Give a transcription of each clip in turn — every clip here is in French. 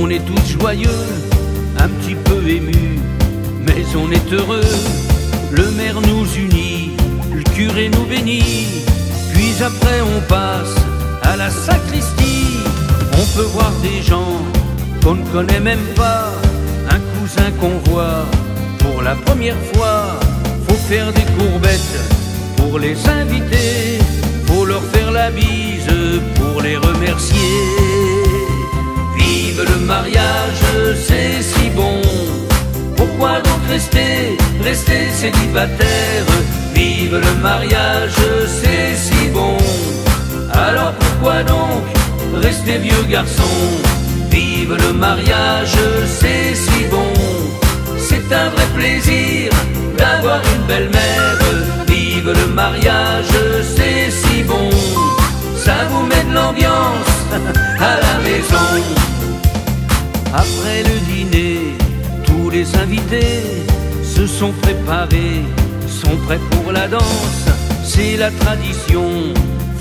on est tous joyeux, un petit peu émus, mais on est heureux. Le maire nous unit, le curé nous bénit, puis après on passe à la sacristie. On peut voir des gens qu'on ne connaît même pas, un cousin qu'on voit pour la première fois. Faut faire des courbettes pour les inviter, rester, célibataire Vive le mariage, c'est si bon. Alors pourquoi donc rester vieux garçon? Vive le mariage, c'est si bon. C'est un vrai plaisir d'avoir une belle-mère. Vive le mariage, c'est si bon. Ça vous met de l'ambiance à la maison. Après le dîner, tous les invités se sont préparés, sont prêts pour la danse. C'est la tradition,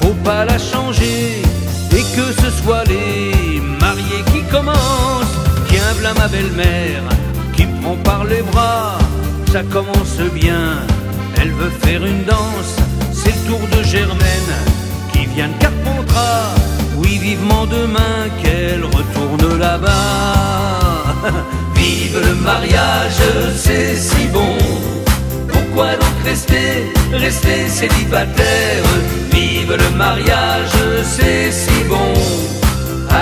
faut pas la changer. Et que ce soit les mariés qui commencent, tiens v'là ma belle-mère qui prend par les bras. Ça commence bien, elle veut faire une danse. C'est le tour de Germaine qui vient de Carpentras. Oui, vivement demain qu'elle retourne là-bas. Vive le mariage, c'est si bon. Pourquoi donc rester, rester célibataire? Vive le mariage, c'est si bon.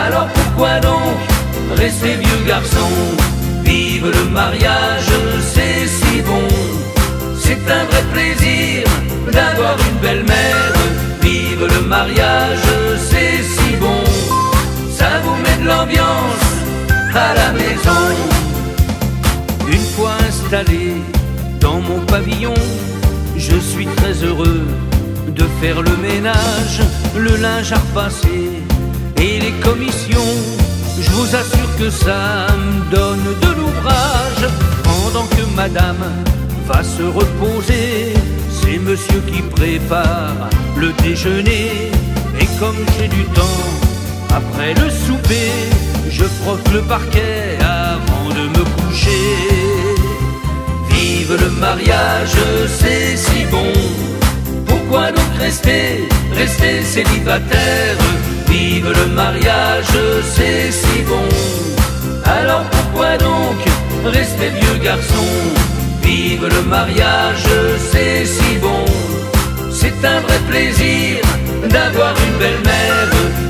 Alors pourquoi donc rester vieux garçon? Vive le mariage, c'est si bon. C'est un vrai plaisir d'avoir une belle-mère. Vive le mariage, c'est si bon. Ça vous met de l'ambiance à la maison. Dans mon pavillon, je suis très heureux de faire le ménage, le linge à repasser et les commissions. Je vous assure que ça me donne de l'ouvrage pendant que madame va se reposer. C'est monsieur qui prépare le déjeuner. Et comme j'ai du temps, après le souper, je frotte le parquet avant de me coucher. Mariage, c'est si bon. Pourquoi donc rester, rester célibataire? Vive le mariage, c'est si bon. Alors pourquoi donc rester vieux garçon? Vive le mariage, c'est si bon. C'est un vrai plaisir d'avoir une belle-mère.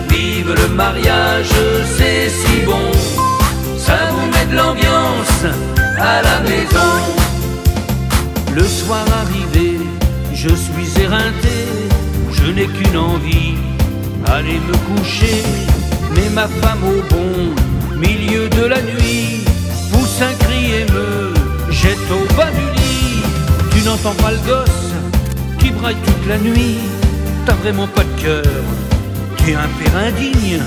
Vive le mariage, c'est Arrivé, je suis éreinté. Je n'ai qu'une envie, aller me coucher. Mais ma femme au bon milieu de la nuit pousse un cri et me jette au bas du lit. Tu n'entends pas le gosse qui braille toute la nuit. T'as vraiment pas de cœur, t'es un père indigne.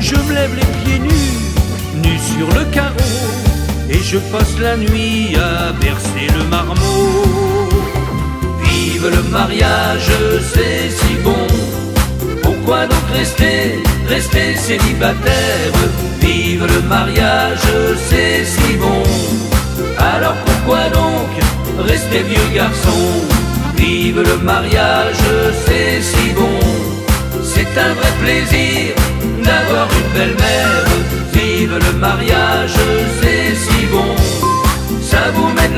Je me lève les pieds nus, nus sur le carreau, et je passe la nuit à bercer le marmot. Vive le mariage, c'est si bon. Pourquoi donc rester, rester célibataire? Vive le mariage, c'est si bon. Alors pourquoi donc rester vieux garçon? Vive le mariage, c'est si bon. C'est un vrai plaisir d'avoir une belle-mère. Vive le mariage, c'est si bon. Ça vous met